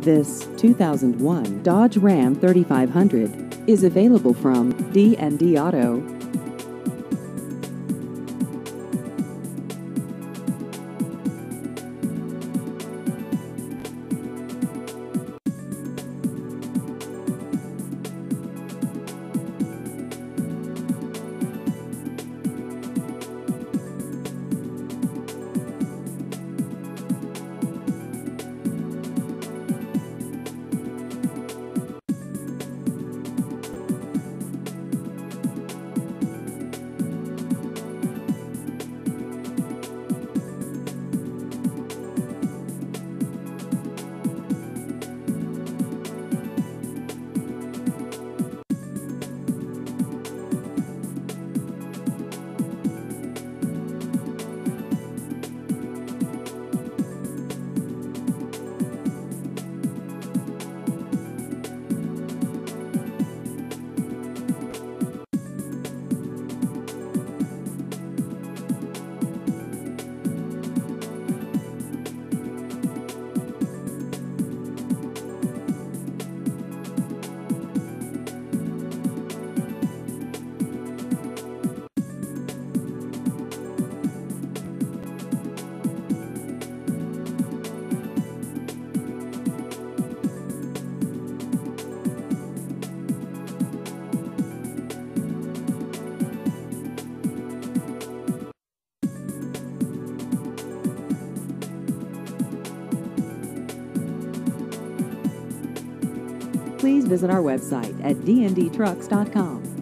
This 2001 Dodge Ram 3500 is available from D&D Auto. Please visit our website at dndtrucks.com.